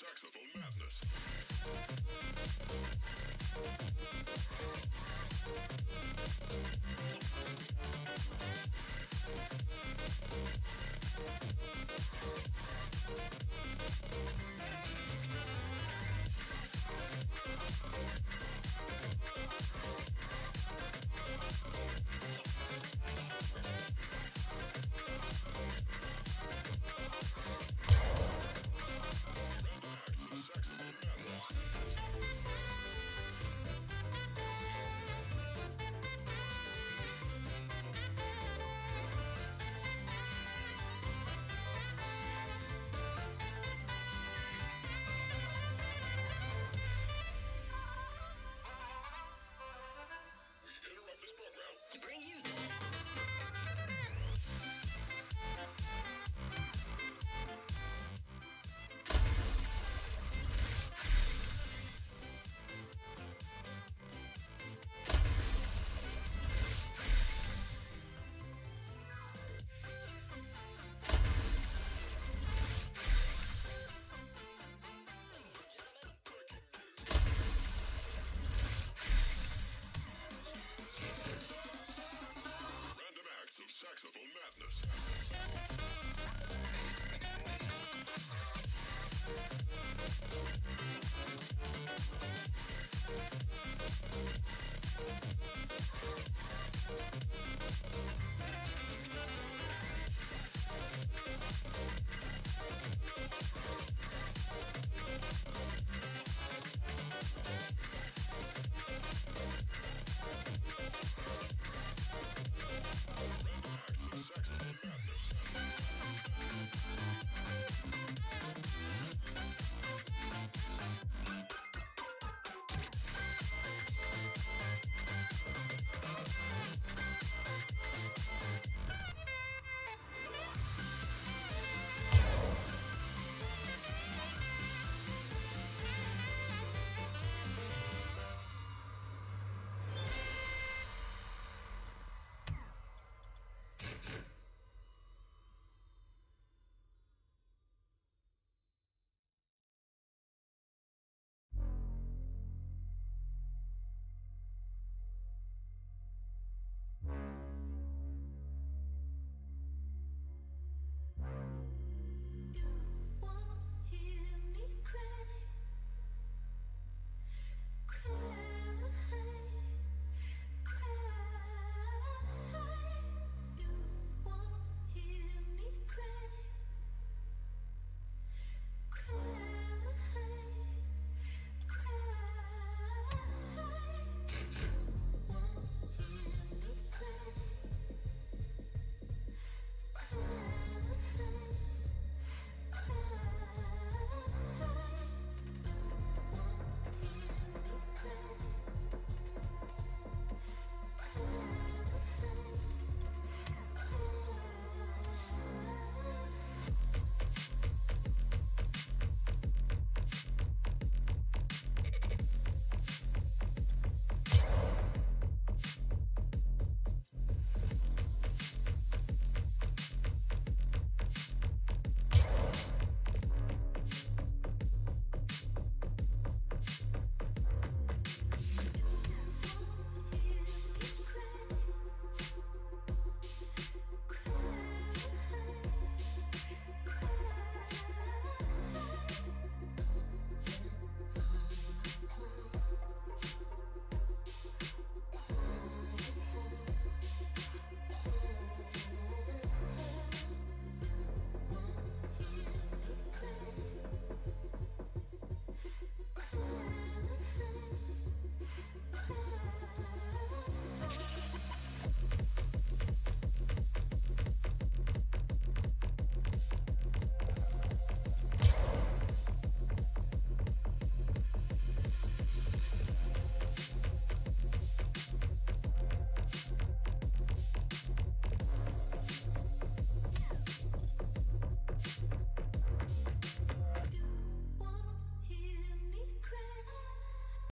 Saxophone Madness. フフフフ。